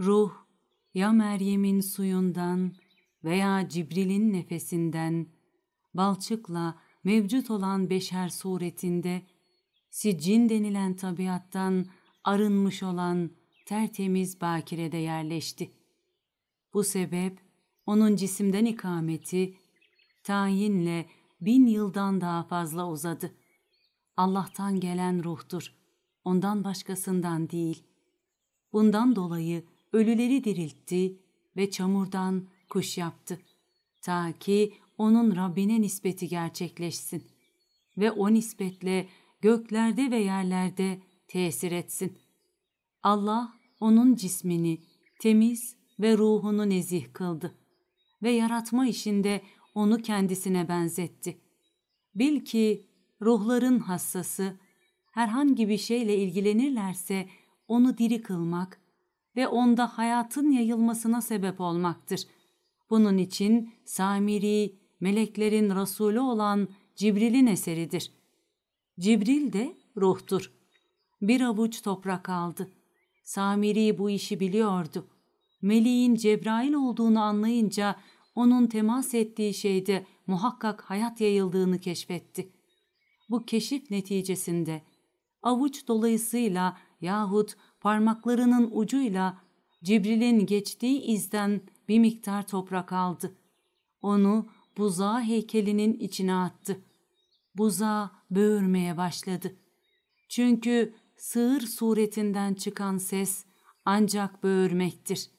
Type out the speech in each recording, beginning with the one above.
Ruh ya Meryem'in suyundan veya Cibril'in nefesinden, balçıkla mevcut olan beşer suretinde, siccin denilen tabiattan arınmış olan tertemiz bakirede yerleşti. Bu sebep onun cisimden ikameti tayinle bin yıldan daha fazla uzadı. Allah'tan gelen ruhtur, ondan başkasından değil. Bundan dolayı ölüleri diriltti ve çamurdan kuş yaptı. Ta ki onun Rabbine nispeti gerçekleşsin ve o nispetle göklerde ve yerlerde tesir etsin. Allah onun cismini temiz ve ruhunu nezih kıldı ve yaratma işinde onu kendisine benzetti. Bil ki ruhların hassası herhangi bir şeyle ilgilenirlerse onu diri kılmak ve onda hayatın yayılmasına sebep olmaktır. Bunun için Samiri, meleklerin Resulü olan Cibril'in eseridir. Cibril de ruhtur. Bir avuç toprak aldı. Samiri bu işi biliyordu. Meleğin Cebrail olduğunu anlayınca onun temas ettiği şeyde muhakkak hayat yayıldığını keşfetti. Bu keşif neticesinde avuç dolayısıyla yahut parmaklarının ucuyla Cibril'in geçtiği izden bir miktar toprak aldı. Onu buzağı heykelinin içine attı. Buzağı böğürmeye başladı. Çünkü sığır suretinden çıkan ses ancak böğürmektir.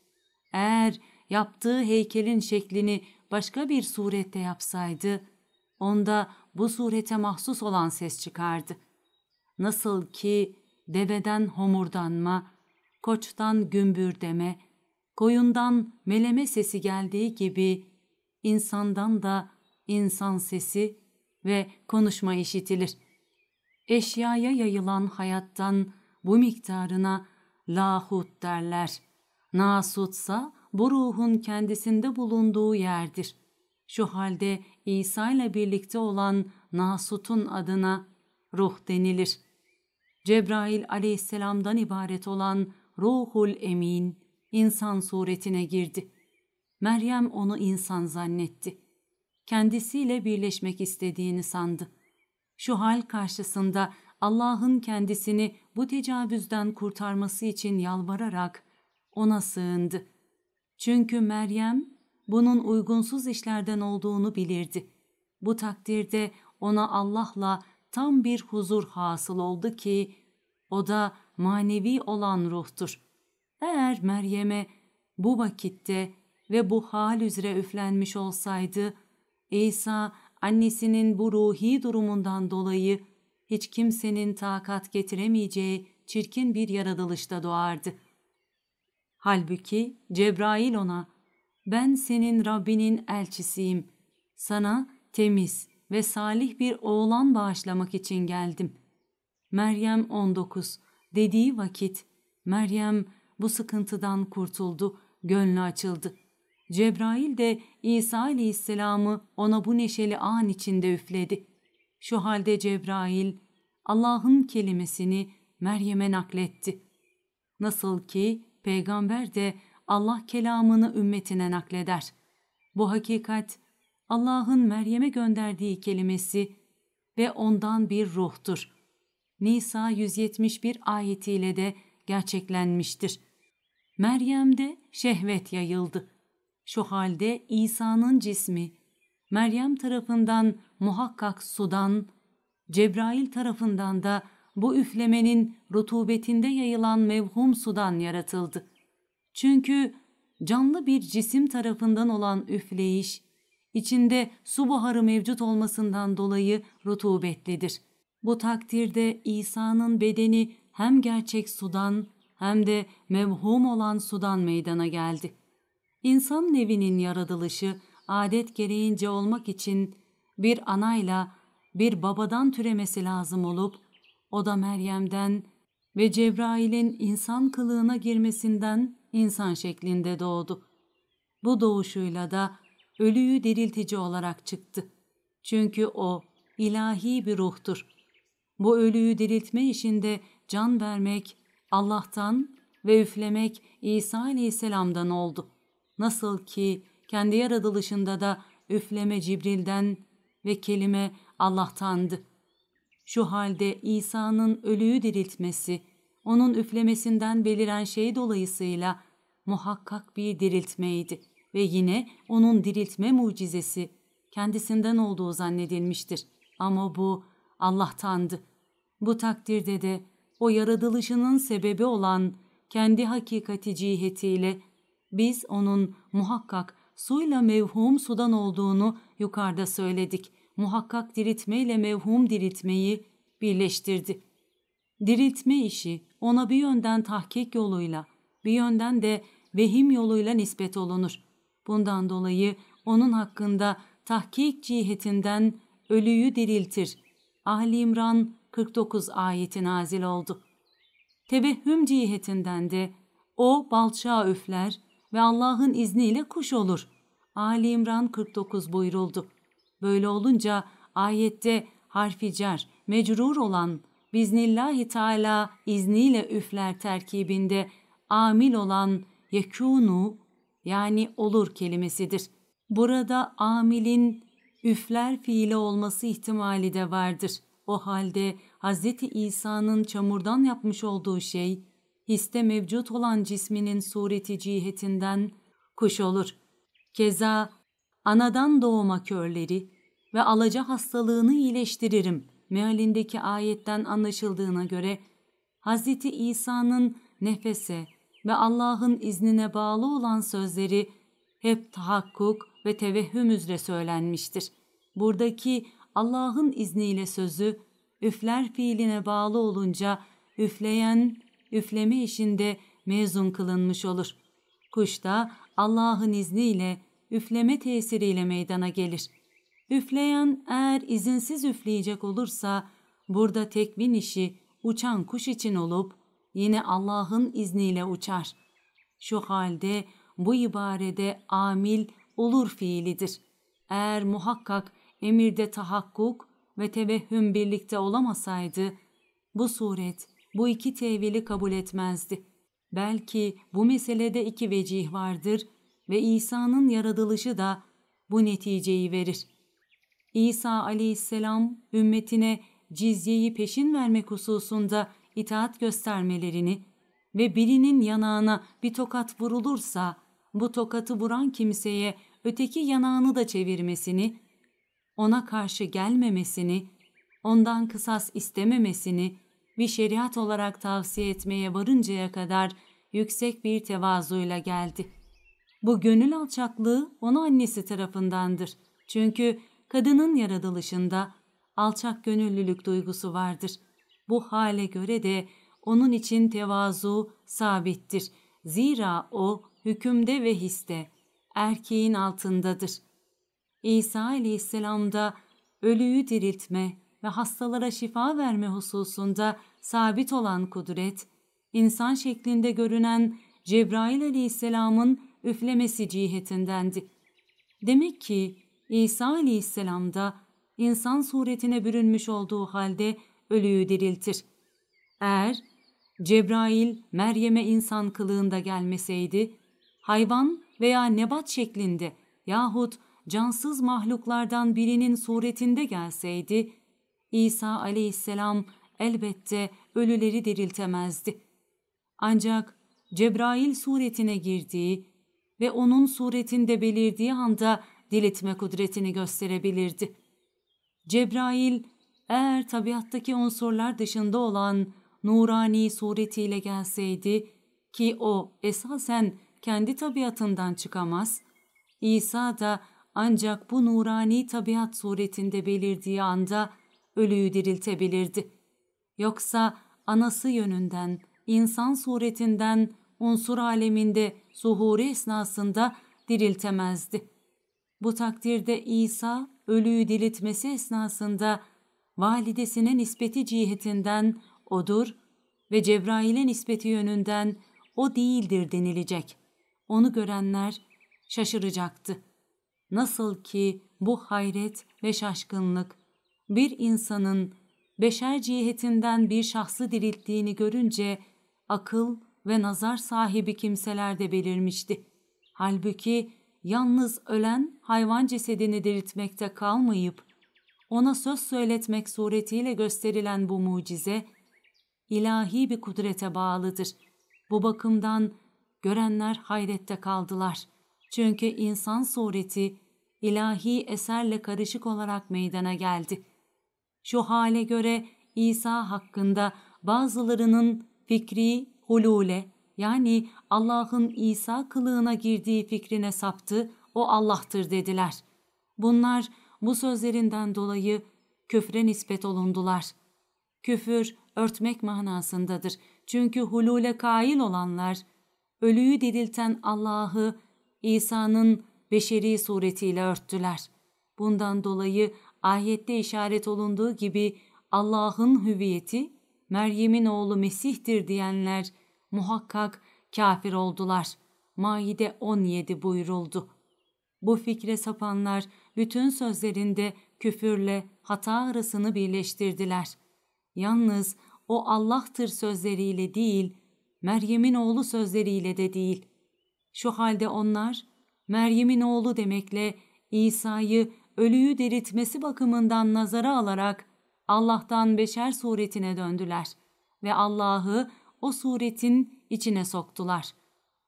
Eğer yaptığı heykelin şeklini başka bir surette yapsaydı, onda bu surete mahsus olan ses çıkardı. Nasıl ki deveden homurdanma, koçtan gümbür deme, koyundan meleme sesi geldiği gibi insandan da insan sesi ve konuşma işitilir. Eşyaya yayılan hayattan bu miktarına lahut derler. Nasutsa bu ruhun kendisinde bulunduğu yerdir. Şu halde İsa ile birlikte olan Nasut'un adına ruh denilir. Cebrail aleyhisselamdan ibaret olan Ruhul Emin insan suretine girdi. Meryem onu insan zannetti. Kendisiyle birleşmek istediğini sandı. Şu hal karşısında Allah'ın kendisini bu tecavüzden kurtarması için yalvararak ona sığındı. Çünkü Meryem bunun uygunsuz işlerden olduğunu bilirdi. Bu takdirde ona Allah'la tam bir huzur hasıl oldu ki o da manevi olan ruhtur. Eğer Meryem'e bu vakitte ve bu hal üzere üflenmiş olsaydı, İsa annesinin bu ruhi durumundan dolayı hiç kimsenin takat getiremeyeceği çirkin bir yaratılışta doğardı. Halbuki Cebrail ona, ben senin Rabbinin elçisiyim, sana temiz ve salih bir oğlan bağışlamak için geldim. Meryem 19 dediği vakit Meryem bu sıkıntıdan kurtuldu, gönlü açıldı. Cebrail de İsa aleyhisselamı ona bu neşeli an içinde üfledi. Şu halde Cebrail Allah'ın kelimesini Meryem'e nakletti. Nasıl ki peygamber de Allah kelamını ümmetine nakleder. Bu hakikat Allah'ın Meryem'e gönderdiği kelimesi ve ondan bir ruhtur. Nisa 171 ayetiyle de gerçeklenmiştir. Meryem'de şehvet yayıldı. Şu halde İsa'nın cismi Meryem tarafından muhakkak sudan, Cebrail tarafından da bu üflemenin rutubetinde yayılan mevhum sudan yaratıldı. Çünkü canlı bir cisim tarafından olan üfleyiş, içinde su buharı mevcut olmasından dolayı rutubetlidir. Bu takdirde İsa'nın bedeni hem gerçek sudan hem de mevhum olan sudan meydana geldi. İnsan nevinin yaratılışı adet gereğince olmak için bir anayla bir babadan türemesi lazım olup o da Meryem'den ve Cebrail'in insan kılığına girmesinden insan şeklinde doğdu. Bu doğuşuyla da ölüyü diriltici olarak çıktı. Çünkü o ilahi bir ruhtur. Bu ölüyü diriltme işinde can vermek Allah'tan ve üflemek İsa aleyhisselamdan oldu. Nasıl ki kendi yaratılışında da üfleme Cibril'den ve kelime Allah'tandı. Şu halde İsa'nın ölüyü diriltmesi, onun üflemesinden beliren şey dolayısıyla muhakkak bir diriltmeydi ve yine onun diriltme mucizesi kendisinden olduğu zannedilmiştir. Ama bu Allah'tandı. Bu takdirde de o yaratılışının sebebi olan kendi hakikati cihetiyle biz onun muhakkak suyla mevhum sudan olduğunu yukarıda söyledik. Muhakkak diriltmeyle mevhum diriltmeyi birleştirdi. Diriltme işi ona bir yönden tahkik yoluyla, bir yönden de vehim yoluyla nispet olunur. Bundan dolayı onun hakkında tahkik cihetinden ölüyü diriltir. Ahli İmran 49 ayeti nazil oldu. Tebehhüm cihetinden de o balçağı üfler ve Allah'ın izniyle kuş olur. Ali İmran 49 buyuruldu. Böyle olunca ayette harfi cer, mecrur olan Biznillahi Teala izniyle üfler terkibinde amil olan yekûnu yani olur kelimesidir. Burada amilin üfler fiili olması ihtimali de vardır. O halde Hz. İsa'nın çamurdan yapmış olduğu şey, histe mevcut olan cisminin sureti cihetinden kuş olur. Keza anadan doğma körleri ve alaca hastalığını iyileştiririm mealindeki ayetten anlaşıldığına göre Hz. İsa'nın nefese ve Allah'ın iznine bağlı olan sözleri hep tahakkuk ve tevehhüm üzere söylenmiştir. Buradaki Allah'ın izniyle sözü üfler fiiline bağlı olunca üfleyen üfleme işinde mezun kılınmış olur. Kuş da Allah'ın izniyle üfleme tesiriyle meydana gelir. Üfleyen eğer izinsiz üfleyecek olursa burada tekvin işi uçan kuş için olup yine Allah'ın izniyle uçar. Şu halde bu ibarede amil olur fiilidir. Eğer muhakkak emirde tahakkuk ve tevehhüm birlikte olamasaydı, bu suret bu iki tevili kabul etmezdi. Belki bu meselede iki vecih vardır ve İsa'nın yaratılışı da bu neticeyi verir. İsa aleyhisselam ümmetine cizyeyi peşin vermek hususunda itaat göstermelerini ve birinin yanağına bir tokat vurulursa bu tokatı vuran kimseye öteki yanağını da çevirmesini, ona karşı gelmemesini, ondan kısas istememesini bir şeriat olarak tavsiye etmeye varıncaya kadar yüksek bir tevazuyla geldi. Bu gönül alçaklığı onu annesi tarafındandır. Çünkü kadının yaratılışında alçak gönüllülük duygusu vardır. Bu hale göre de onun için tevazu sabittir. Zira o hükümde ve histe, erkeğin altındadır. İsa aleyhisselamda ölüyü diriltme ve hastalara şifa verme hususunda sabit olan kudret, insan şeklinde görünen Cebrail aleyhisselamın üflemesi cihetindendi. Demek ki İsa aleyhisselamda insan suretine bürünmüş olduğu halde ölüyü diriltir. Eğer Cebrail Meryem'e insan kılığında gelmeseydi, hayvan veya nebat şeklinde yahut cansız mahluklardan birinin suretinde gelseydi, İsa aleyhisselam elbette ölüleri diriltemezdi. Ancak Cebrail suretine girdiği ve onun suretinde belirdiği anda diriltme kudretini gösterebilirdi. Cebrail eğer tabiattaki unsurlar dışında olan nurani suretiyle gelseydi ki o esasen kendi tabiatından çıkamaz, İsa da ancak bu nurani tabiat suretinde belirdiği anda ölüyü diriltebilirdi. Yoksa anası yönünden, insan suretinden unsur aleminde zuhuru esnasında diriltemezdi. Bu takdirde İsa ölüyü diriltmesi esnasında validesine nispeti cihetinden odur ve Cebrail'e nispeti yönünden o değildir denilecek. Onu görenler şaşıracaktı. Nasıl ki bu hayret ve şaşkınlık bir insanın beşer cihetinden bir şahsı dirilttiğini görünce akıl ve nazar sahibi kimseler de belirmişti. Halbuki yalnız ölen hayvan cesedini diriltmekte kalmayıp ona söz söyletmek suretiyle gösterilen bu mucize ilahi bir kudrete bağlıdır. Bu bakımdan görenler hayrette kaldılar. Çünkü insan sureti ilahi eserle karışık olarak meydana geldi. Şu hale göre İsa hakkında bazılarının fikri hulule yani Allah'ın İsa kılığına girdiği fikrine saptı, o Allah'tır dediler. Bunlar bu sözlerinden dolayı küfre nispet olundular. Küfür örtmek manasındadır. Çünkü hulule kail olanlar, ölüyü dirilten Allah'ı İsa'nın beşeri suretiyle örttüler. Bundan dolayı ayette işaret olunduğu gibi Allah'ın hüviyeti Meryem'in oğlu Mesih'tir diyenler muhakkak kafir oldular. Maide 17 buyuruldu. Bu fikre sapanlar bütün sözlerinde küfürle hata arasını birleştirdiler. Yalnız o Allah'tır sözleriyle değil, Meryem'in oğlu sözleriyle de değil. Şu halde onlar Meryem'in oğlu demekle İsa'yı ölüyü diriltmesi bakımından nazara alarak Allah'tan beşer suretine döndüler ve Allah'ı o suretin içine soktular.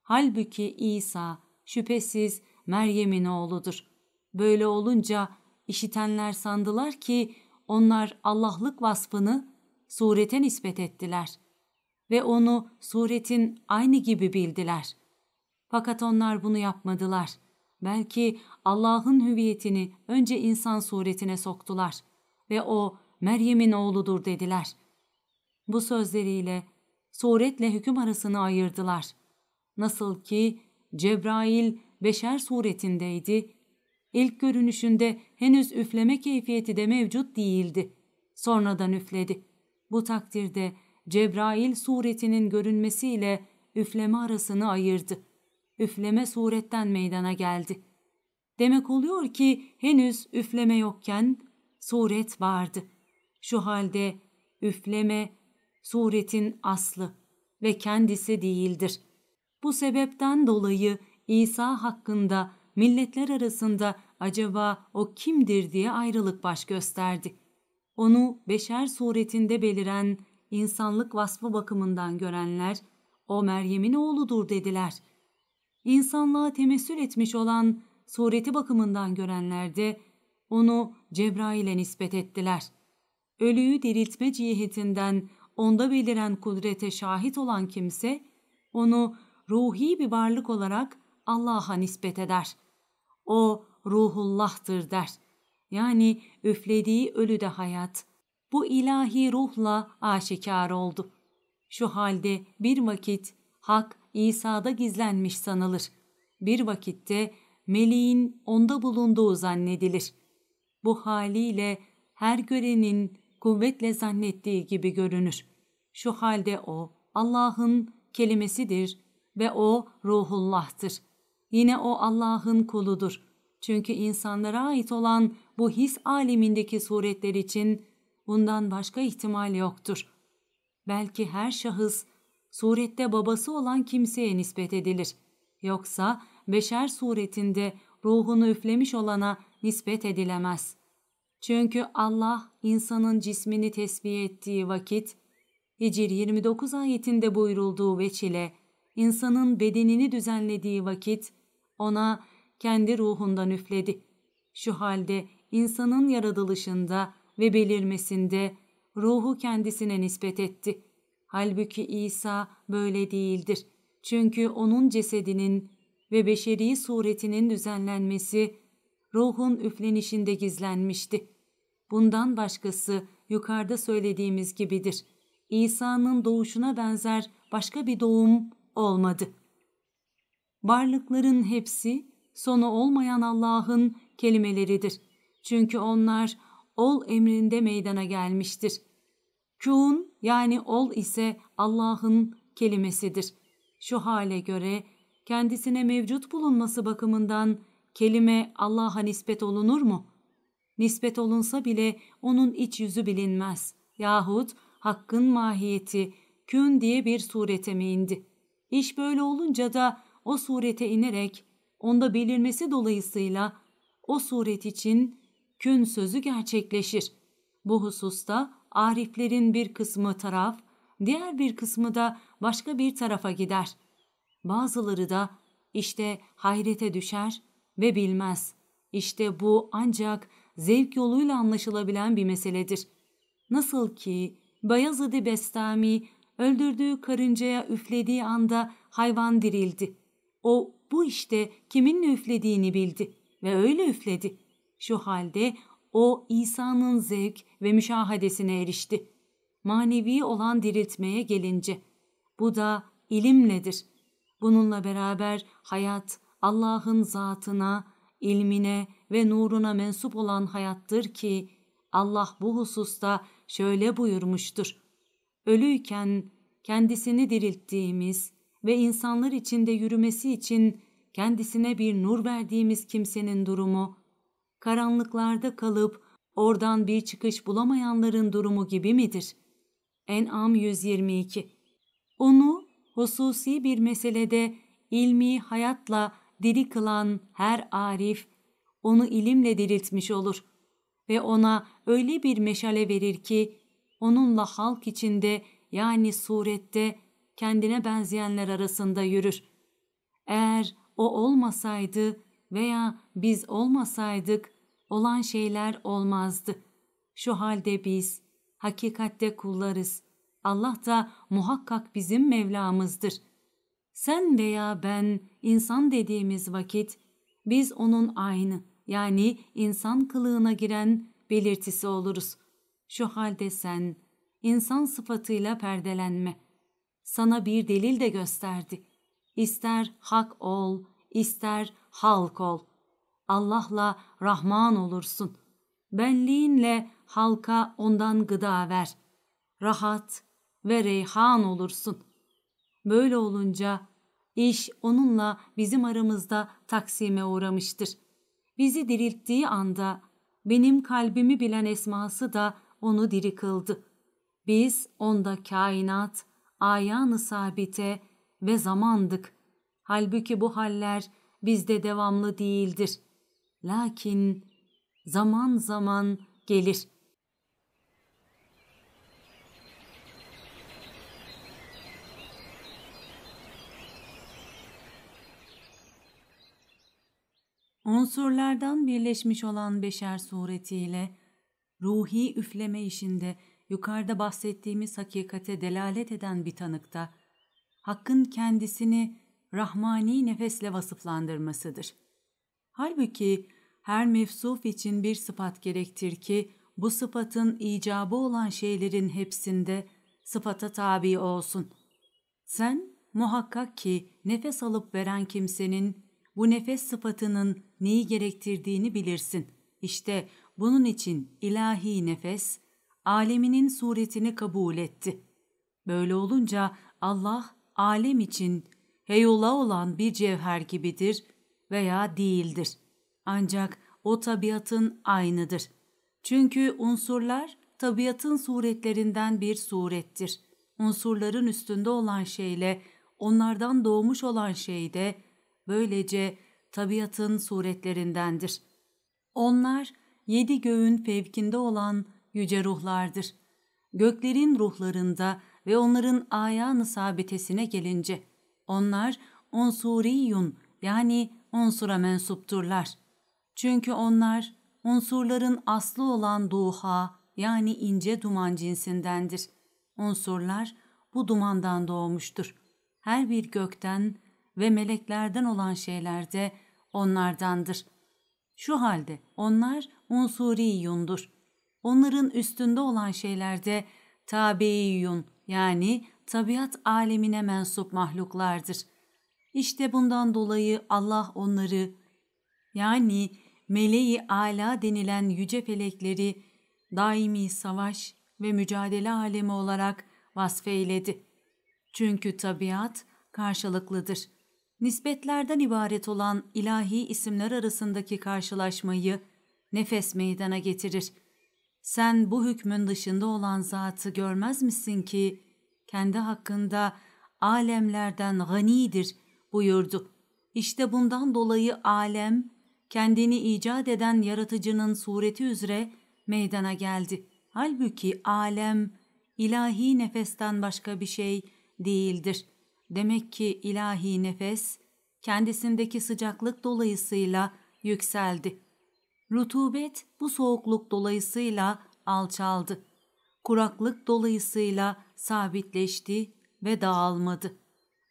Halbuki İsa şüphesiz Meryem'in oğludur. Böyle olunca işitenler sandılar ki onlar Allah'lık vasfını surete nispet ettiler ve onu suretin aynı gibi bildiler. Fakat onlar bunu yapmadılar. Belki Allah'ın hüviyetini önce insan suretine soktular ve o Meryem'in oğludur dediler. Bu sözleriyle suretle hüküm arasını ayırdılar. Nasıl ki Cebrail beşer suretindeydi, ilk görünüşünde henüz üfleme keyfiyeti de mevcut değildi. Sonradan üfledi. Bu takdirde Cebrail suretinin görünmesiyle üfleme arasını ayırdı. Üfleme suretten meydana geldi. Demek oluyor ki henüz üfleme yokken suret vardı. Şu halde üfleme suretin aslı ve kendisi değildir. Bu sebepten dolayı İsa hakkında milletler arasında acaba o kimdir diye ayrılık baş gösterdi. Onu beşer suretinde beliren insanlık vasfı bakımından görenler, o Meryem'in oğludur dediler. İnsanlığa temessül etmiş olan sureti bakımından görenler de onu Cebrail'e nispet ettiler. Ölüyü diriltme cihetinden onda beliren kudrete şahit olan kimse, onu ruhi bir varlık olarak Allah'a nispet eder. O ruhullah'tır der. Yani üflediği ölüde hayat. Bu ilahi ruhla aşikar oldu. Şu halde bir vakit hak İsa'da gizlenmiş sanılır. Bir vakitte meleğin onda bulunduğu zannedilir. Bu haliyle her görenin kuvvetle zannettiği gibi görünür. Şu halde o Allah'ın kelimesidir ve o ruhullah'tır. Yine o Allah'ın kuludur. Çünkü insanlara ait olan bu his alemindeki suretler için bundan başka ihtimal yoktur. Belki her şahıs surette babası olan kimseye nispet edilir. Yoksa beşer suretinde ruhunu üflemiş olana nispet edilemez. Çünkü Allah insanın cismini tesbih ettiği vakit, Hicr 29 ayetinde buyurulduğu veç ile insanın bedenini düzenlediği vakit ona kendi ruhundan üfledi. Şu halde insanın yaratılışında ve belirmesinde ruhu kendisine nispet etti. Halbuki İsa böyle değildir. Çünkü onun cesedinin ve beşeri suretinin düzenlenmesi ruhun üflenişinde gizlenmişti. Bundan başkası yukarıda söylediğimiz gibidir. İsa'nın doğuşuna benzer başka bir doğum olmadı. Varlıkların hepsi sonu olmayan Allah'ın kelimeleridir. Çünkü onlar ol emrinde meydana gelmiştir. Kun yani ol ise Allah'ın kelimesidir. Şu hale göre kendisine mevcut bulunması bakımından kelime Allah'a nispet olunur mu? Nispet olunsa bile onun iç yüzü bilinmez. Yahut hakkın mahiyeti kün diye bir surete mi indi? İş böyle olunca da o surete inerek onda belirmesi dolayısıyla o suret için kün sözü gerçekleşir. Bu hususta ariflerin bir kısmı taraf, diğer bir kısmı da başka bir tarafa gider. Bazıları da işte hayrete düşer ve bilmez. İşte bu ancak zevk yoluyla anlaşılabilen bir meseledir. Nasıl ki Bayezid-i Bestami öldürdüğü karıncaya üflediği anda hayvan dirildi. O bu işte kiminle üflediğini bildi ve öyle üfledi. Şu halde o İsa'nın zevk ve müşahadesine erişti. Manevi olan diriltmeye gelince bu da ilimledir. Bununla beraber hayat Allah'ın zatına, ilmine ve nuruna mensup olan hayattır ki Allah bu hususta şöyle buyurmuştur. Ölüyken kendisini dirilttiğimiz ve insanlar içinde yürümesi için kendisine bir nur verdiğimiz kimsenin durumu, karanlıklarda kalıp oradan bir çıkış bulamayanların durumu gibi midir? En'am 122 Onu hususi bir meselede ilmi hayatla diri kılan her arif, onu ilimle diriltmiş olur ve ona öyle bir meşale verir ki, onunla halk içinde yani surette kendine benzeyenler arasında yürür. Eğer o olmasaydı veya biz olmasaydık olan şeyler olmazdı. Şu halde biz hakikatte kullarız. Allah da muhakkak bizim Mevlamızdır. Sen veya ben insan dediğimiz vakit biz onun aynı yani insan kılığına giren belirtisi oluruz. Şu halde sen insan sıfatıyla perdelenme. Sana bir delil de gösterdi. İster hak ol, ister halk ol. Allah'la Rahman olursun. Benliğinle halka ondan gıda ver. Rahat ve reyhan olursun. Böyle olunca iş onunla bizim aramızda taksime uğramıştır. Bizi dirilttiği anda benim kalbimi bilen esması da onu diri kıldı. Biz onda kainat, ayan sabite ve zamandık. Halbuki bu haller bizde devamlı değildir. Lakin zaman zaman gelir. Unsurlardan birleşmiş olan beşer suretiyle ruhi üfleme işinde yukarıda bahsettiğimiz hakikate delalet eden bir tanıkta Hakk'ın kendisini rahmani nefesle vasıflandırmasıdır. Halbuki her mefsuf için bir sıfat gerektir ki bu sıfatın icabı olan şeylerin hepsinde sıfata tabi olsun. Sen muhakkak ki nefes alıp veren kimsenin bu nefes sıfatının neyi gerektirdiğini bilirsin. İşte bunun için ilahi nefes, aleminin suretini kabul etti. Böyle olunca Allah alem için heyula olan bir cevher gibidir veya değildir. Ancak o tabiatın aynıdır. Çünkü unsurlar tabiatın suretlerinden bir surettir. Unsurların üstünde olan şeyle onlardan doğmuş olan şey de böylece tabiatın suretlerindendir. Onlar yedi göğün fevkinde olan yüce ruhlardır. Göklerin ruhlarında ve onların ayağını sabitesine gelince onlar unsuriyun yani unsura mensupturlar. Çünkü onlar unsurların aslı olan duha yani ince duman cinsindendir. Unsurlar bu dumandan doğmuştur. Her bir gökten ve meleklerden olan şeyler de onlardandır. Şu halde onlar unsuriyundur. Onların üstünde olan şeyler de tabiiyun yani tabiat alemine mensup mahluklardır. İşte bundan dolayı Allah onları yani meleği ala denilen yüce felekleri daimi savaş ve mücadele alemi olarak vasfeyledi. Çünkü tabiat karşılıklıdır. Nispetlerden ibaret olan ilahi isimler arasındaki karşılaşmayı nefes meydana getirir. Sen bu hükmün dışında olan zatı görmez misin ki kendi hakkında alemlerden ganidir buyurdu. İşte bundan dolayı alem kendini icat eden yaratıcının sureti üzere meydana geldi. Halbuki alem ilahi nefesten başka bir şey değildir. Demek ki ilahi nefes kendisindeki sıcaklık dolayısıyla yükseldi. Rutubet bu soğukluk dolayısıyla alçaldı. Kuraklık dolayısıyla sabitleşti ve dağılmadı.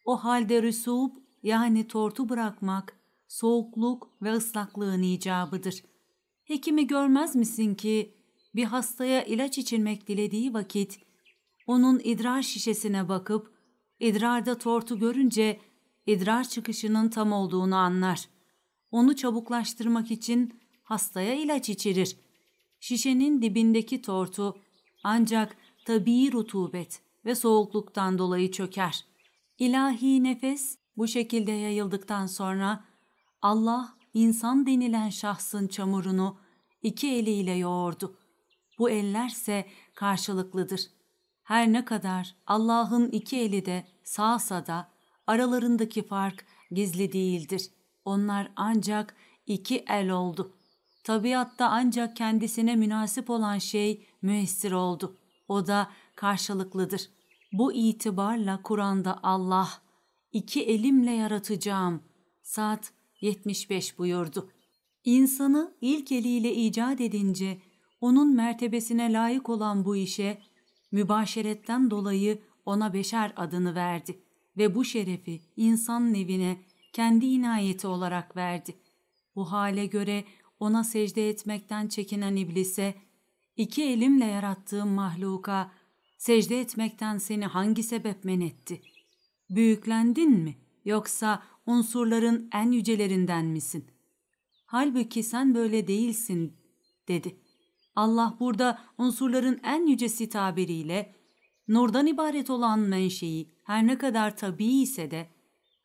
O halde rüsub yani tortu bırakmak, soğukluk ve ıslaklığın icabıdır. Hekimi görmez misin ki bir hastaya ilaç içirmek dilediği vakit onun idrar şişesine bakıp idrarda tortu görünce idrar çıkışının tam olduğunu anlar. Onu çabuklaştırmak için hastaya ilaç içirir. Şişenin dibindeki tortu ancak tabii rutubet ve soğukluktan dolayı çöker. İlahi nefes bu şekilde yayıldıktan sonra Allah insan denilen şahsın çamurunu iki eliyle yoğurdu. Bu ellerse karşılıklıdır. Her ne kadar Allah'ın iki eli de sağsa da aralarındaki fark gizli değildir. Onlar ancak iki el oldu. Tabiatta ancak kendisine münasip olan şey müessir oldu. O da karşılıklıdır. Bu itibarla Kur'an'da Allah, iki elimle yaratacağım. Saat 75 buyurdu. İnsanı ilk eliyle icat edince onun mertebesine layık olan bu işe mübaşeretten dolayı ona beşer adını verdi ve bu şerefi insan nevine kendi inayeti olarak verdi. Bu hale göre ona secde etmekten çekinen iblise, iki elimle yarattığım mahluka, secde etmekten seni hangi sebep men etti? Büyüklendin mi yoksa unsurların en yücelerinden misin? Halbuki sen böyle değilsin, dedi. Allah burada unsurların en yücesi tabiriyle, nurdan ibaret olan menşei her ne kadar tabii ise de,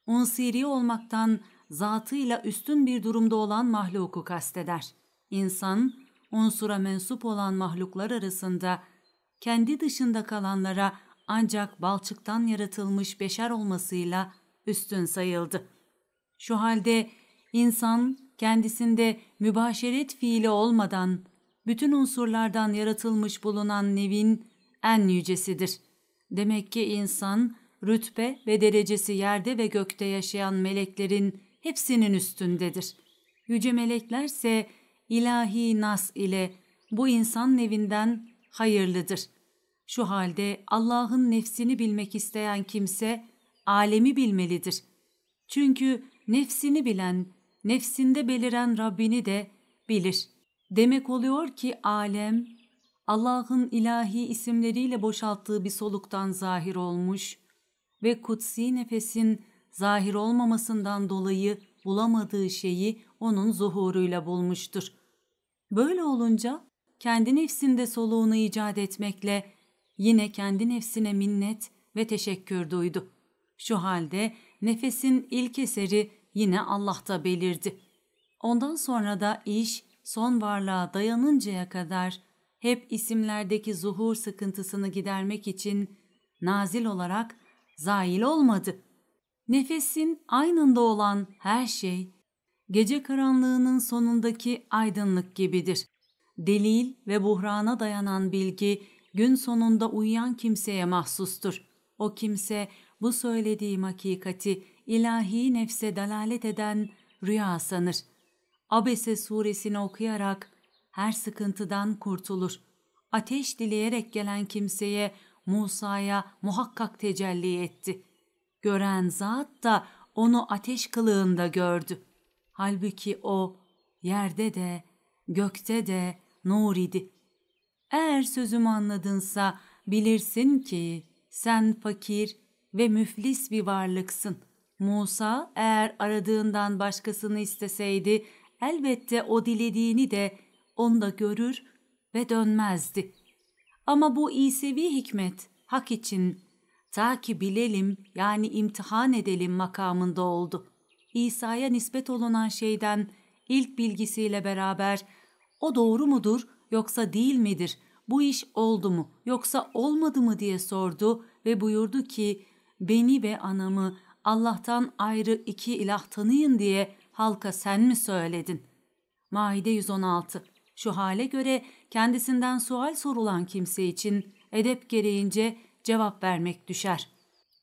unsiri olmaktan zatıyla üstün bir durumda olan mahluku kasteder. İnsan, unsura mensup olan mahluklar arasında kendi dışında kalanlara ancak balçıktan yaratılmış beşer olmasıyla üstün sayıldı. Şu halde insan kendisinde mübaşeret fiili olmadan bütün unsurlardan yaratılmış bulunan nevin en yücesidir. Demek ki insan rütbe ve derecesi yerde ve gökte yaşayan meleklerin hepsinin üstündedir. Yüce meleklerse ilahi nas ile bu insan nevinden hayırlıdır. Şu halde Allah'ın nefsini bilmek isteyen kimse alemi bilmelidir. Çünkü nefsini bilen, nefsinde beliren Rabbini de bilir. Demek oluyor ki alem, Allah'ın ilahi isimleriyle boşalttığı bir soluktan zahir olmuş ve kutsi nefesin zahir olmamasından dolayı bulamadığı şeyi onun zuhuruyla bulmuştur. Böyle olunca kendi nefsinde soluğunu icat etmekle yine kendi nefsine minnet ve teşekkür duydu. Şu halde nefesin ilk eseri yine Allah'ta belirdi. Ondan sonra da iş son varlığa dayanıncaya kadar hep isimlerdeki zuhur sıkıntısını gidermek için nazil olarak zail olmadı. Nefesin aynında olan her şey, gece karanlığının sonundaki aydınlık gibidir. Delil ve buhrana dayanan bilgi gün sonunda uyuyan kimseye mahsustur. O kimse bu söylediğim hakikati ilahi nefse dalalet eden rüya sanır. Abese suresini okuyarak her sıkıntıdan kurtulur. Ateş dileyerek gelen kimseye Musa'ya muhakkak tecelli etti. Gören zat da onu ateş kılığında gördü. Halbuki o yerde de gökte de nur idi. Eğer sözümü anladınsa bilirsin ki sen fakir ve müflis bir varlıksın. Musa eğer aradığından başkasını isteseydi elbette o dilediğini de onda görür ve dönmezdi. Ama bu İsevi hikmet hak için ta ki bilelim yani imtihan edelim makamında oldu. İsa'ya nispet olunan şeyden ilk bilgisiyle beraber o doğru mudur yoksa değil midir, bu iş oldu mu yoksa olmadı mı diye sordu ve buyurdu ki beni ve anamı Allah'tan ayrı iki ilah tanıyın diye halka sen mi söyledin? Maide 116 Şu hale göre kendisinden sual sorulan kimse için edep gereğince cevap vermek düşer.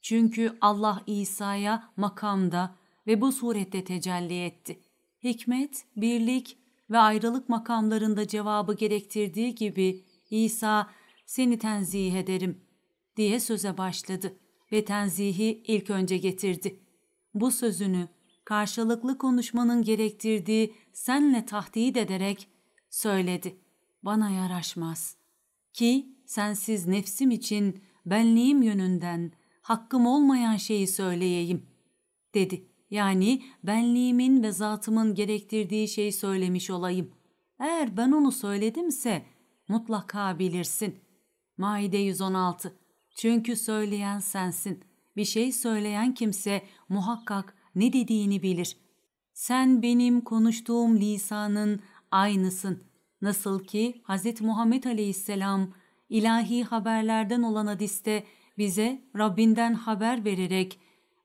Çünkü Allah İsa'ya makamda ve bu surette tecelli etti. Hikmet, birlik ve ayrılık makamlarında cevabı gerektirdiği gibi İsa seni tenzih ederim diye söze başladı ve tenzihi ilk önce getirdi. Bu sözünü karşılıklı konuşmanın gerektirdiği senle tahdit ederek söyledi. Bana yaraşmaz. Ki sensiz nefsim için benliğim yönünden hakkım olmayan şeyi söyleyeyim, dedi. Yani benliğimin ve zatımın gerektirdiği şeyi söylemiş olayım. Eğer ben onu söyledimse mutlaka bilirsin. Maide 116 Çünkü söyleyen sensin. Bir şey söyleyen kimse muhakkak ne dediğini bilir. Sen benim konuştuğum lisanın aynısın. Nasıl ki Hz. Muhammed Aleyhisselam ilahi haberlerden olan hadiste bize Rabbinden haber vererek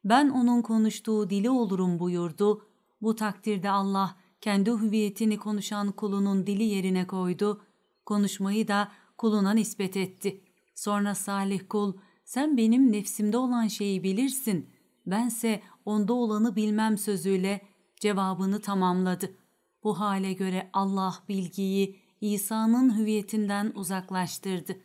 ben onun konuştuğu dili olurum buyurdu. Bu takdirde Allah kendi hüviyetini konuşan kulunun dili yerine koydu. Konuşmayı da kuluna nispet etti. Sonra salih kul sen benim nefsimde olan şeyi bilirsin. Bense onda olanı bilmem sözüyle cevabını tamamladı. Bu hale göre Allah bilgiyi İsa'nın hüviyetinden uzaklaştırdı.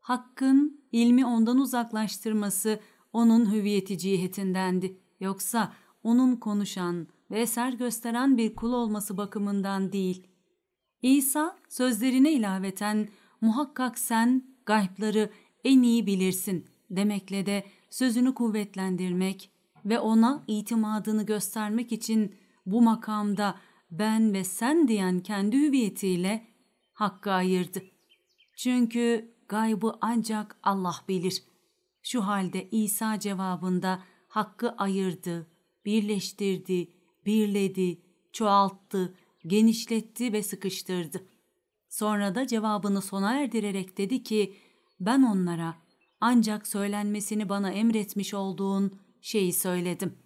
Hakkın ilmi ondan uzaklaştırması onun hüviyeti cihetindendi. Yoksa onun konuşan ve eser gösteren bir kul olması bakımından değil. İsa sözlerine ilaveten muhakkak sen gaypları en iyi bilirsin demekle de sözünü kuvvetlendirmek ve ona itimadını göstermek için bu makamda ben ve sen diyen kendi hüviyetiyle hakkı ayırdı. Çünkü gaybı ancak Allah bilir. Şu halde İsa cevabında hakkı ayırdı, birleştirdi, birledi, çoğalttı, genişletti ve sıkıştırdı. Sonra da cevabını sona erdirerek dedi ki, ben onlara ancak söylenmesini bana emretmiş olduğun şeyi söyledim.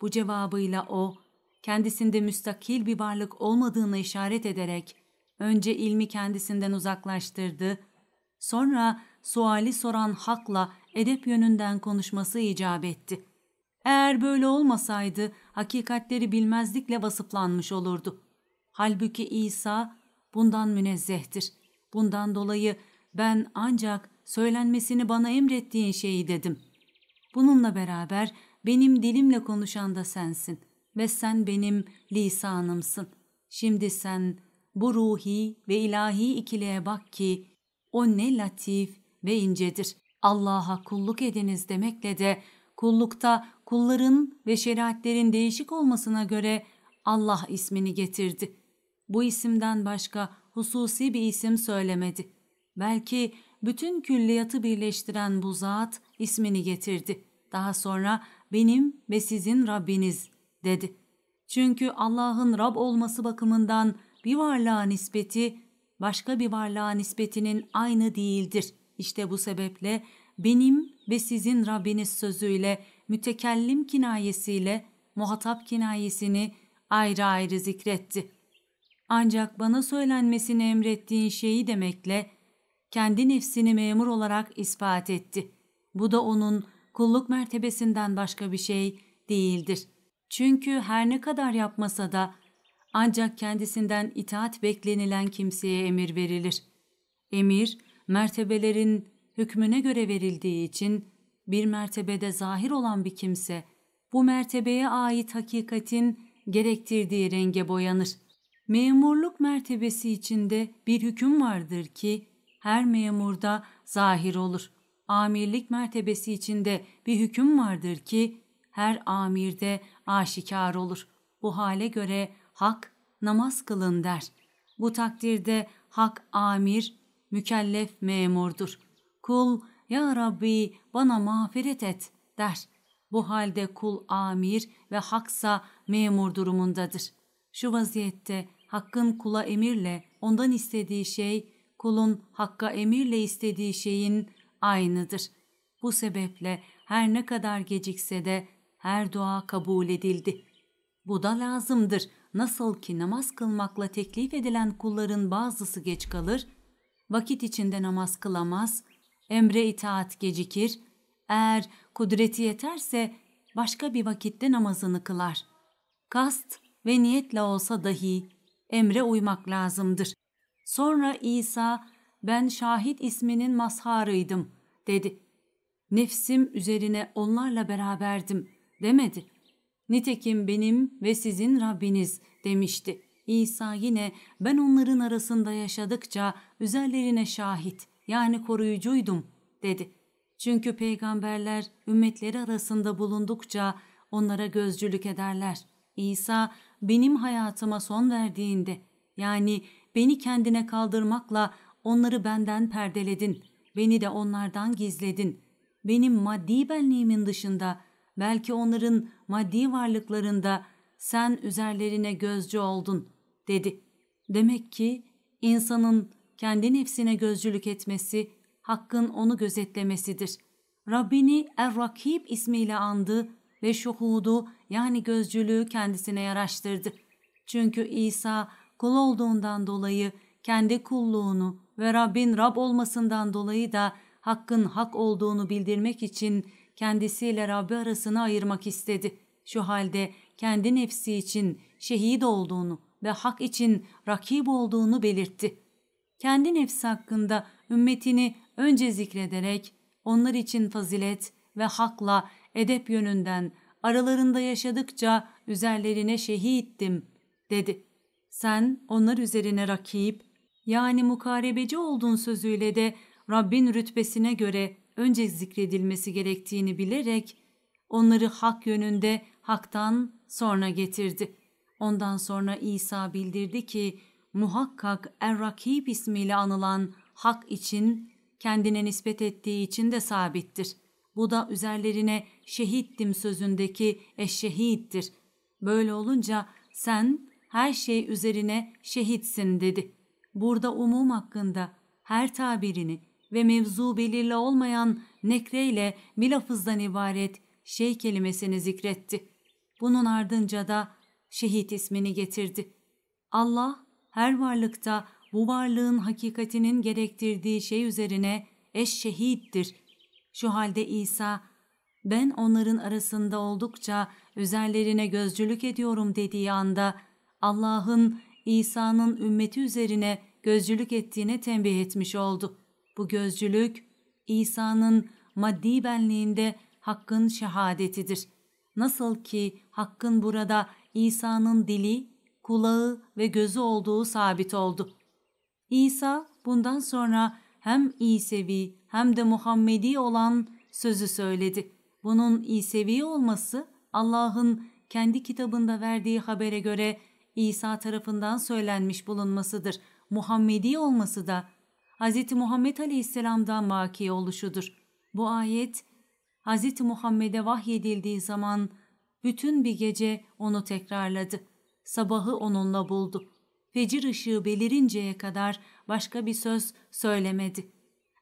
Bu cevabıyla o, kendisinde müstakil bir varlık olmadığını işaret ederek, önce ilmi kendisinden uzaklaştırdı, sonra suali soran hakla edep yönünden konuşması icap etti. Eğer böyle olmasaydı hakikatleri bilmezlikle vasıflanmış olurdu. Halbuki İsa bundan münezzehtir. Bundan dolayı ben ancak söylenmesini bana emrettiğin şeyi dedim. Bununla beraber benim dilimle konuşan da sensin ve sen benim lisanımsın. Şimdi sen bu ruhi ve ilahi ikiliğe bak ki o ne latif ve incedir. Allah'a kulluk ediniz demekle de kullukta kulların ve şeriatlerin değişik olmasına göre Allah ismini getirdi. Bu isimden başka hususi bir isim söylemedi. Belki bütün külliyatı birleştiren bu zat ismini getirdi. Daha sonra benim ve sizin Rabbiniz dedi. Çünkü Allah'ın Rab olması bakımından bir varlığa nispeti başka bir varlığa nispetinin aynı değildir. İşte bu sebeple benim ve sizin Rabbiniz sözüyle mütekellim kinayesiyle muhatap kinayesini ayrı ayrı zikretti. Ancak bana söylenmesini emrettiğin şeyi demekle kendi nefsini memur olarak ispat etti. Bu da onun kulluk mertebesinden başka bir şey değildir. Çünkü her ne kadar yapmasa da ancak kendisinden itaat beklenilen kimseye emir verilir. Emir, mertebelerin hükmüne göre verildiği için bir mertebede zahir olan bir kimse bu mertebeye ait hakikatin gerektirdiği renge boyanır. Memurluk mertebesi içinde bir hüküm vardır ki her memurda zahir olur. Amirlik mertebesi içinde bir hüküm vardır ki her amirde aşikar olur. Bu hale göre hak namaz kılın der. Bu takdirde hak amir, mükellef memurdur. Kul ya Rabbi bana mağfiret et der. Bu halde kul amir ve haksa memur durumundadır. Şu vaziyette hakkın kula emirle ondan istediği şey kulun hakka emirle istediği şeyin aynıdır. Bu sebeple her ne kadar gecikse de her dua kabul edildi. Bu da lazımdır. Nasıl ki namaz kılmakla teklif edilen kulların bazısı geç kalır, vakit içinde namaz kılamaz, emre itaat gecikir, eğer kudreti yeterse başka bir vakitte namazını kılar. Kast ve niyetle olsa dahi emre uymak lazımdır. Sonra İsa ben şahit isminin mazharıydım dedi. Nefsim üzerine onlarla beraberdim demedi. Nitekim benim ve sizin Rabbiniz demişti. İsa yine ben onların arasında yaşadıkça üzerlerine şahit yani koruyucuydum dedi. Çünkü peygamberler ümmetleri arasında bulundukça onlara gözcülük ederler. İsa benim hayatıma son verdiğinde yani beni kendine kaldırmakla onları benden perdeledin, beni de onlardan gizledin. Benim maddi benliğimin dışında belki onların maddi varlıklarında sen üzerlerine gözcü oldun dedi. Demek ki insanın kendi nefsine gözcülük etmesi, hakkın onu gözetlemesidir. Rabbini Er-Rakib ismiyle andı ve şuhudu yani gözcülüğü kendisine yaraştırdı. Çünkü İsa kul olduğundan dolayı kendi kulluğunu ve Rabbin Rab olmasından dolayı da hakkın hak olduğunu bildirmek için kendisiyle Rabbi arasını ayırmak istedi. Şu halde kendi nefsi için şehit olduğunu ve hak için rakip olduğunu belirtti. Kendi nefsi hakkında ümmetini önce zikrederek onlar için fazilet ve hakla edep yönünden aralarında yaşadıkça üzerlerine şehittim dedi. Sen onlar üzerine rakip yani mukarebeci olduğun sözüyle de Rabbin rütbesine göre önce zikredilmesi gerektiğini bilerek onları hak yönünde haktan sonra getirdi. Ondan sonra İsa bildirdi ki muhakkak Er-Rakib ismiyle anılan hak için kendine nispet ettiği için de sabittir. Bu da üzerlerine şehittim sözündeki eşşehittir. Böyle olunca sen her şey üzerine şehitsin dedi. Burada umum hakkında her tabirini ve mevzu belirli olmayan nekreyle bir lafızdan ibaret şey kelimesini zikretti. Bunun ardınca da şehit ismini getirdi. Allah her varlıkta bu varlığın hakikatinin gerektirdiği şey üzerine eş şehittir. Şu halde İsa, ben onların arasında oldukça üzerlerine gözcülük ediyorum dediği anda Allah'ın İsa'nın ümmeti üzerine gözcülük ettiğine tembih etmiş oldu. Bu gözcülük İsa'nın maddi benliğinde hakkın şehadetidir. Nasıl ki hakkın burada İsa'nın dili, kulağı ve gözü olduğu sabit oldu. İsa bundan sonra hem İsevi hem de Muhammedi olan sözü söyledi. Bunun İsevi olması Allah'ın kendi kitabında verdiği habere göre İsa tarafından söylenmiş bulunmasıdır. Muhammedi olması da Hz. Muhammed Aleyhisselam'dan vaki oluşudur. Bu ayet Hz. Muhammed'e vahyedildiği zaman bütün bir gece onu tekrarladı. Sabahı onunla buldu. Fecir ışığı belirinceye kadar başka bir söz söylemedi.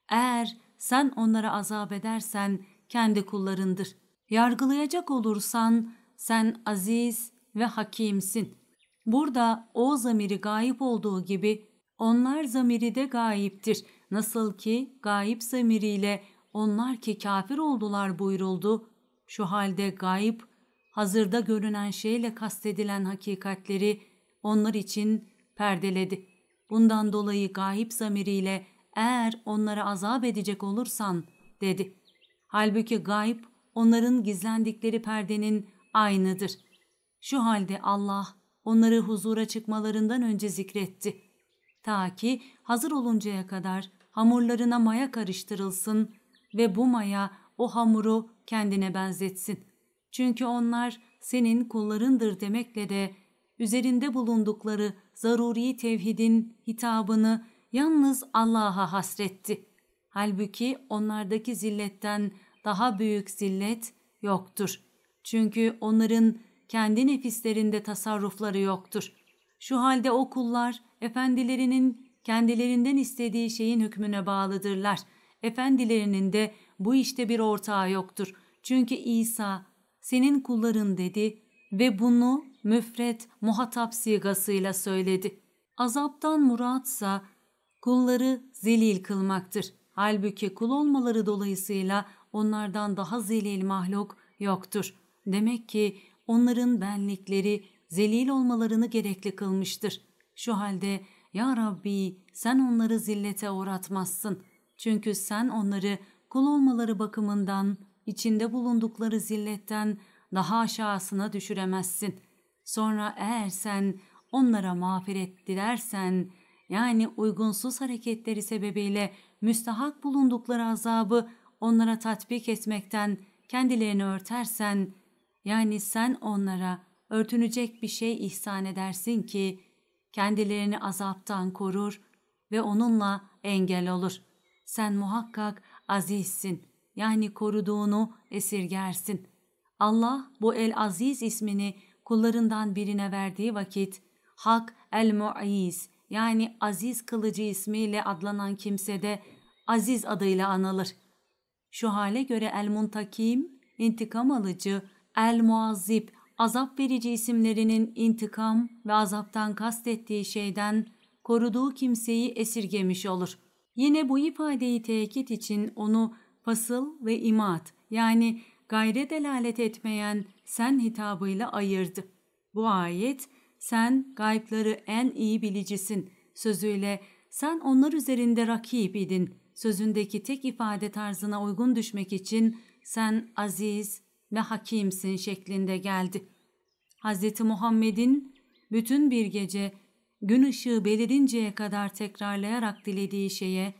Eğer sen onlara azap edersen kendi kullarındır. Yargılayacak olursan sen aziz ve hakimsin. Burada o zamiri gayip olduğu gibi onlar zamiri de gayiptir. Nasıl ki gayip zamiriyle onlar ki kafir oldular buyuruldu. Şu halde gayip hazırda görünen şeyle kastedilen hakikatleri onlar için perdeledi. Bundan dolayı gayip zamiriyle eğer onlara azap edecek olursan dedi. Halbuki gayb onların gizlendikleri perdenin aynıdır. Şu halde Allah onları huzura çıkmalarından önce zikretti. Ta ki hazır oluncaya kadar hamurlarına maya karıştırılsın ve bu maya o hamuru kendine benzetsin. Çünkü onlar senin kullarındır demekle de üzerinde bulundukları zaruri tevhidin hitabını yalnız Allah'a hasretti. Halbuki onlardaki zilletten daha büyük zillet yoktur. Çünkü onların kendi nefislerinde tasarrufları yoktur. Şu halde o kullar efendilerinin kendilerinden istediği şeyin hükmüne bağlıdırlar. Efendilerinin de bu işte bir ortağı yoktur. Çünkü İsa senin kulların dedi ve bunu müfret muhatap sigasıyla söyledi. Azaptan muratsa kulları zelil kılmaktır. Halbuki kul olmaları dolayısıyla onlardan daha zelil mahluk yoktur. Demek ki onların benlikleri zelil olmalarını gerekli kılmıştır. Şu halde ya Rabbi sen onları zillete uğratmazsın. Çünkü sen onları kul olmaları bakımından içinde bulundukları zilletten daha aşağısına düşüremezsin. Sonra eğer sen onlara mağfiret dilersen yani uygunsuz hareketleri sebebiyle müstahak bulundukları azabı onlara tatbik etmekten kendilerini örtersen yani sen onlara örtünecek bir şey ihsan edersin ki kendilerini azaptan korur ve onunla engel olur. Sen muhakkak azizsin yani koruduğunu esirgersin. Allah bu El-Aziz ismini kullarından birine verdiği vakit Hak El-Mu'iz yani aziz kılıcı ismiyle adlanan kimse de aziz adıyla anılır. Şu hale göre El-Muntakim, intikam alıcı, El-Muazzib, azap verici isimlerinin intikam ve azaptan kastettiği şeyden koruduğu kimseyi esirgemiş olur. Yine bu ifadeyi tekit için onu fasıl ve imat yani gayre delalet etmeyen sen hitabıyla ayırdı. Bu ayet sen gaypları en iyi bilicisin sözüyle sen onlar üzerinde rakip idin sözündeki tek ifade tarzına uygun düşmek için sen aziz ve hakimsin şeklinde geldi. Hz. Muhammed'in bütün bir gece gün ışığı belirinceye kadar tekrarlayarak dilediği şeye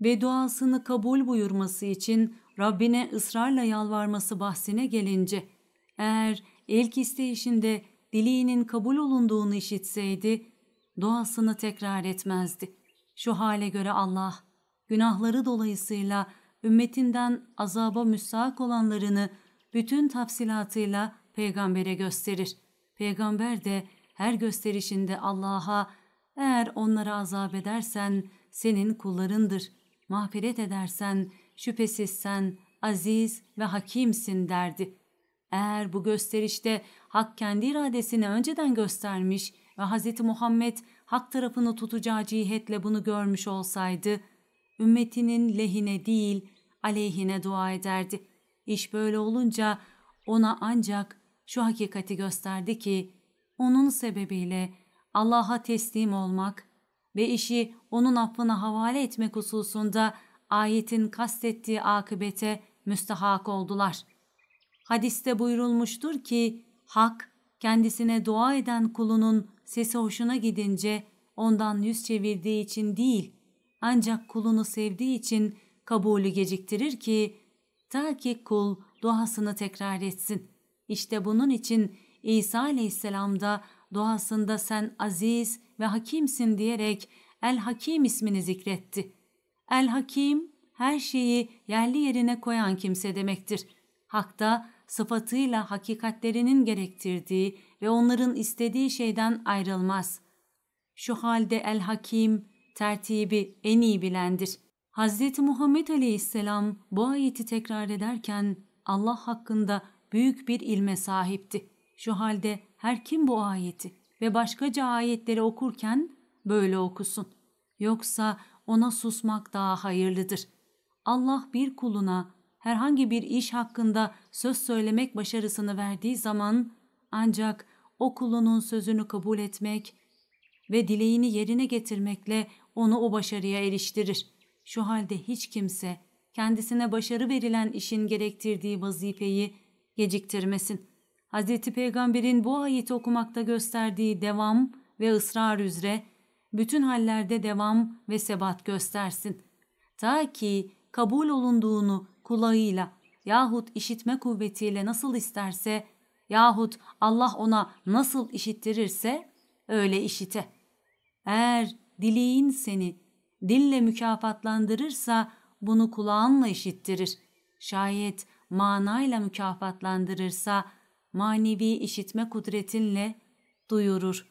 ve duasını kabul buyurması için Rabbine ısrarla yalvarması bahsine gelince, eğer ilk isteyişinde dileğinin kabul olunduğunu işitseydi, duasını tekrar etmezdi. Şu hale göre Allah, günahları dolayısıyla ümmetinden azaba müstahak olanlarını bütün tafsilatıyla peygambere gösterir. Peygamber de her gösterişinde Allah'a eğer onlara azap edersen senin kullarındır, mağfiret edersen şüphesiz sen aziz ve hakimsin derdi. Eğer bu gösterişte hak kendi iradesini önceden göstermiş ve Hz. Muhammed hak tarafını tutacağı cihetle bunu görmüş olsaydı, ümmetinin lehine değil aleyhine dua ederdi. İş böyle olunca ona ancak şu hakikati gösterdi ki, onun sebebiyle Allah'a teslim olmak ve işi onun affına havale etmek hususunda ayetin kastettiği akıbete müstahak oldular. Hadiste buyurulmuştur ki, hak kendisine dua eden kulunun sesi hoşuna gidince ondan yüz çevirdiği için değil, ancak kulunu sevdiği için kabulü geciktirir ki, ta ki kul duasını tekrar etsin. İşte bunun için İsa aleyhisselam da duasında sen aziz ve hakimsin diyerek El-Hakim ismini zikretti. El-Hakim her şeyi yerli yerine koyan kimse demektir. Hakta sıfatıyla hakikatlerinin gerektirdiği ve onların istediği şeyden ayrılmaz. Şu halde El-Hakim tertibi en iyi bilendir. Hz. Muhammed Aleyhisselam bu ayeti tekrar ederken Allah hakkında büyük bir ilme sahipti. Şu halde her kim bu ayeti ve başkaca ayetleri okurken böyle okusun. Yoksa ona susmak daha hayırlıdır. Allah bir kuluna herhangi bir iş hakkında söz söylemek başarısını verdiği zaman ancak o kulunun sözünü kabul etmek ve dileğini yerine getirmekle onu o başarıya eriştirir. Şu halde hiç kimse kendisine başarı verilen işin gerektirdiği vazifeyi geciktirmesin. Hz. Peygamber'in bu ayeti okumakta gösterdiği devam ve ısrar üzere bütün hallerde devam ve sebat göstersin. Ta ki kabul olunduğunu kulağıyla yahut işitme kuvvetiyle nasıl isterse yahut Allah ona nasıl işittirirse öyle işite. Eğer dileğin seni dille mükafatlandırırsa bunu kulağınla işittirir. Şayet manayla mükafatlandırırsa manevi işitme kudretinle duyurur.